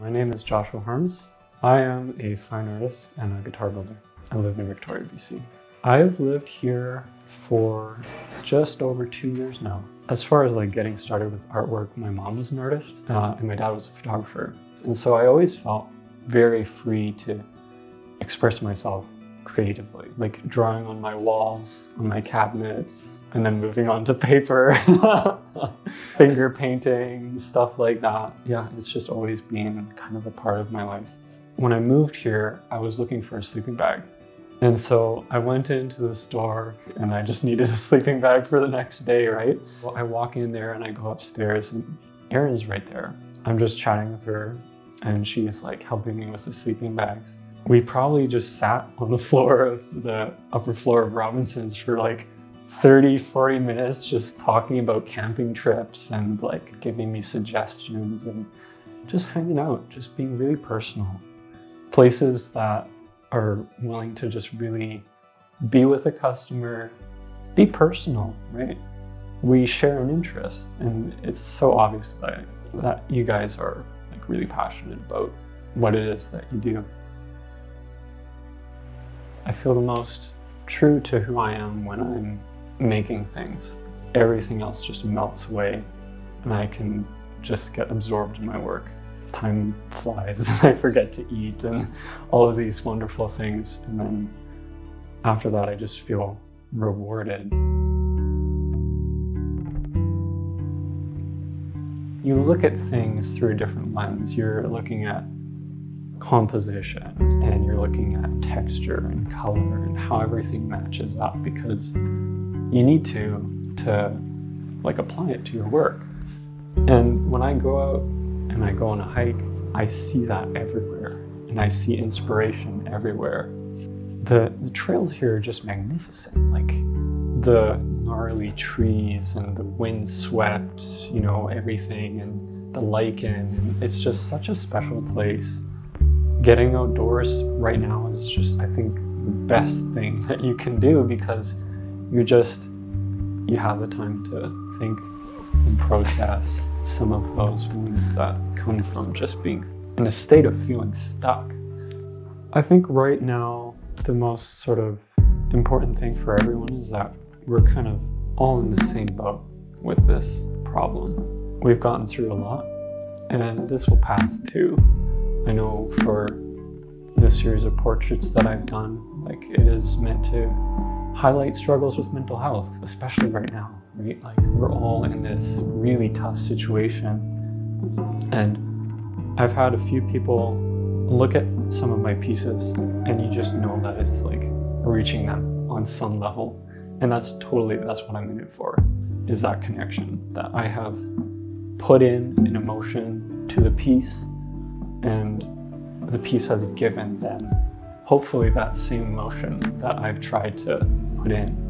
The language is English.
My name is Joshua Harms. I am a fine artist and a guitar builder. I live in Victoria, BC. I've lived here for just over two years now. As far as like getting started with artwork, my mom was an artist uh, and my dad was a photographer. And so I always felt very free to express myself creatively, like drawing on my walls, on my cabinets, and then moving on to paper, finger painting, stuff like that. Yeah, it's just always been kind of a part of my life. When I moved here, I was looking for a sleeping bag. And so I went into the store and I just needed a sleeping bag for the next day, right? Well, I walk in there and I go upstairs and Erin's right there. I'm just chatting with her and she's like helping me with the sleeping bags. We probably just sat on the floor of the upper floor of Robinson's for like 30, 40 minutes just talking about camping trips and like giving me suggestions and just hanging out, just being really personal. Places that are willing to just really be with a customer, be personal, right? We share an interest, and it's so obvious that, that you guys are like really passionate about what it is that you do. I feel the most true to who I am when I'm making things. Everything else just melts away, and I can just get absorbed in my work time flies and I forget to eat and all of these wonderful things. And then after that, I just feel rewarded. You look at things through a different lens. You're looking at composition and you're looking at texture and color and how everything matches up because you need to to like apply it to your work. And when I go out and I go on a hike, I see that everywhere and I see inspiration everywhere. The, the trails here are just magnificent. Like the gnarly trees and the wind swept, you know, everything and the lichen. And it's just such a special place. Getting outdoors right now is just, I think, the best thing that you can do because you just, you have the time to think and process some of those wounds that come from just being in a state of feeling stuck. I think right now, the most sort of important thing for everyone is that we're kind of all in the same boat with this problem. We've gotten through a lot, and this will pass too. I know for this series of portraits that I've done, like it is meant to highlight struggles with mental health, especially right now right? Like we're all in this really tough situation. And I've had a few people look at some of my pieces and you just know that it's like reaching them on some level. And that's totally, that's what I'm in it for, is that connection that I have put in an emotion to the piece and the piece has given them. Hopefully that same emotion that I've tried to put in